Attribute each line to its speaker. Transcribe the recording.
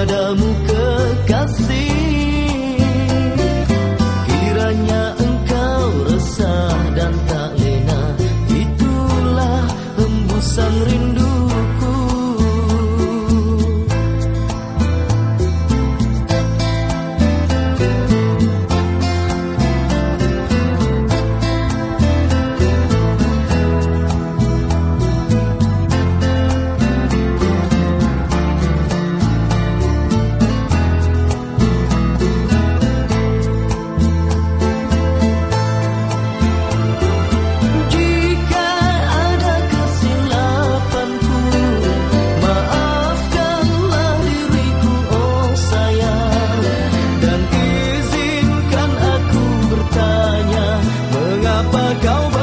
Speaker 1: padamu 八九不